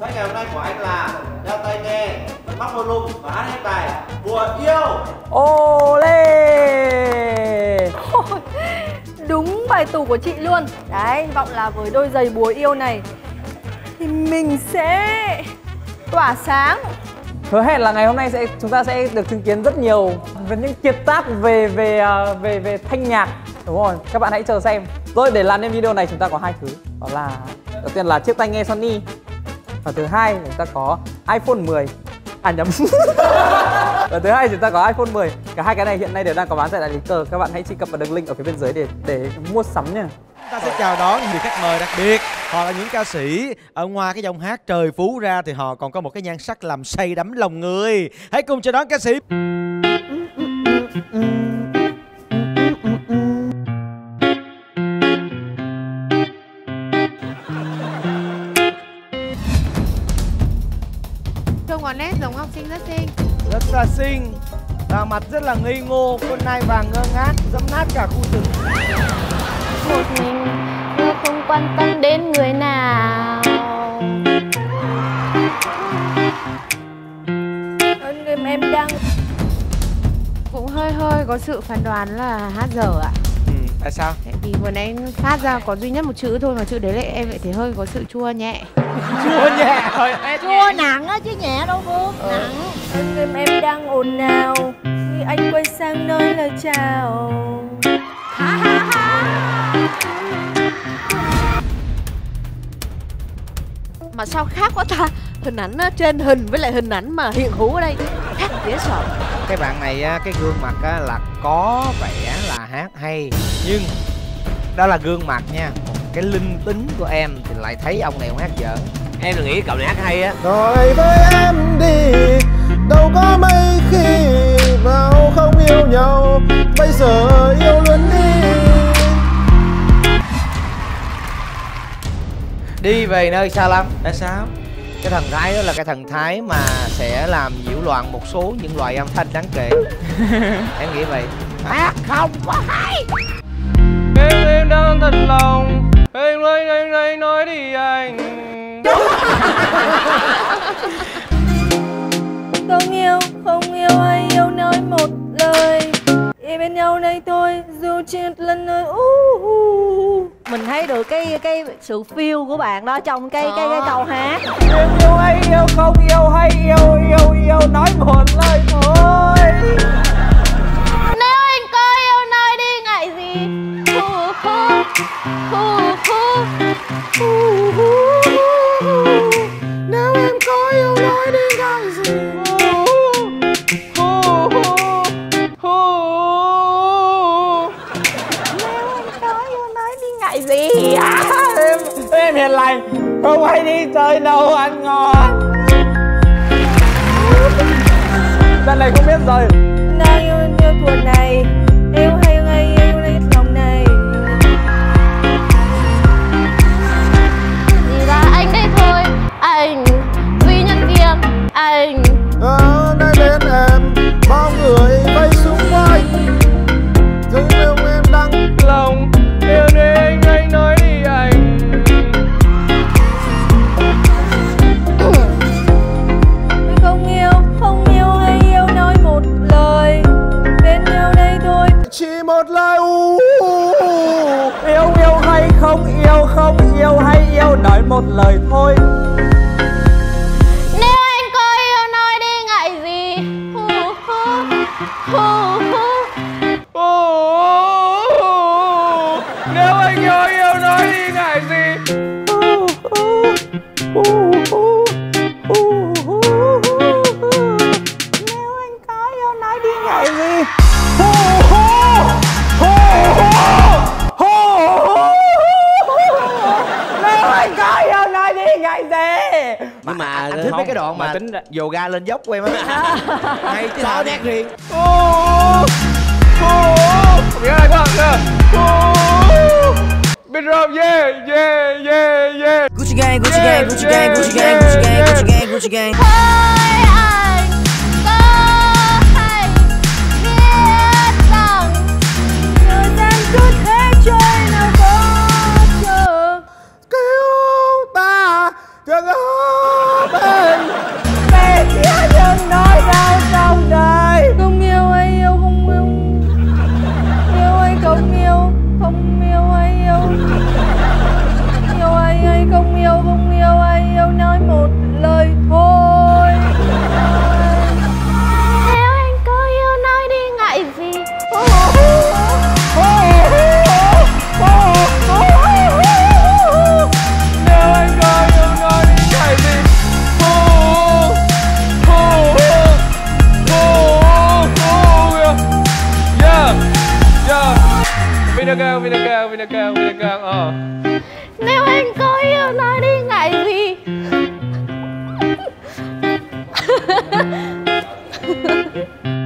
Sách ngày hôm nay của anh là đeo tai nghe, mắc volume và hát hết bài Mùa yêu. Ô lê Đúng bài tủ của chị luôn. Đấy, hy vọng là với đôi giày búa yêu này Thì mình sẽ tỏa sáng. Hứa hẹn là ngày hôm nay sẽ chúng ta sẽ được chứng kiến rất nhiều về những kiệt tác về về à, về về thanh nhạc. Đúng rồi các bạn hãy chờ xem. Rồi để làm nên video này chúng ta có hai thứ. Đó là đầu tiên là chiếc tai nghe Sony và thứ hai chúng ta có iPhone 10 à nhầm. Và thứ hai chúng ta có iPhone 10 cả hai cái này hiện nay đều đang có bán tại đại lý cờ. Các bạn hãy truy cập vào đường link ở phía bên dưới để để mua sắm nha. Ta sẽ chào đón những khách mời đặc biệt. Họ là những ca sĩ. Ở ngoài cái giọng hát trời phú ra thì họ còn có một cái nhan sắc làm say đắm lòng người. Hãy cùng chào đón ca sĩ. Có nét giống học sinh rất xinh. Rất là xinh. Và mặt rất là ngây ngô con nai vàng ngơ ngác dẫm nát cả khu rừng. Một mình tôi không quan tâm đến người nào. Ơn em đang Cũng hơi hơi có sự phán đoán là hát dở ạ tại sao? Tại vì vừa nãy phát ra có duy nhất một chữ thôi mà chữ đấy lại em lại thấy hơi có sự chua nhẹ. Chua nhẹ thôi. Chua nặng á chứ nhẹ đâu Phương nặng Ơn em em đang ồn ào Khi anh quay sang nói lời chào. Mà sao khác quá ta? Hình ảnh trên hình với lại hình ảnh mà hiện hữu ở đây Khác dễ sợ. Cái bạn này á, cái gương mặt á, là có vẻ hát hay. Nhưng đó là gương mặt nha. Cái linh tính của em thì lại thấy ông này ông hát dở. Em là nghĩ cậu này hát hay á. Nói với em đi Đâu có mấy khi vào không yêu nhau Bây giờ yêu luôn đi. Đi về nơi xa lắm. Tại sao Cái thần thái đó là cái thần thái mà sẽ làm nhiễu loạn một số những loại âm thanh đáng kể. Em nghĩ vậy. Hát không có hay. Em em đang thật lòng em nói anh anh nói đi anh. Không yêu, không yêu hay yêu nói một lời. Đi bên nhau đây thôi, dù chết lần nơi uh, uh. Mình thấy được cái cái sự feel của bạn đó trong cái cái cái câu hát. Em yêu hay yêu không yêu hay yêu yêu yêu nói một lời thôi. Nếu anh có yêu nói đi ngại gì? Nếu em có yêu nói đi ngại gì gì? Em em hiền lành không hay đi chơi đâu ăn ngon. Lần này không biết rồi. Đang yêu yêu thuở này Yêu hay hay yêu lấy lòng này? Thì ra anh đây thôi Anh duy nhân riêng Anh. Ở yêu hay yêu nói một lời thôi. Nếu anh có yêu nói đi ngại gì? Hù hù hù hù Ồ, nếu anh yêu yêu nói đi ngại gì? Nếu anh có yêu nói đi ngại gì Nhưng mà anh thích mấy cái đoạn mà tính ra yoga lên dốc của em á. Hay chứ sao nét riêng? Biết rồi, yeah, yeah, yeah, yeah. Gucci gang, Gucci gang, Gucci gang, Gucci gang, Gucci gang, Gucci gang, Gucci gang. Gia Cang, Gia Cang, ờ. Nếu anh có yêu nói đi ngại gì?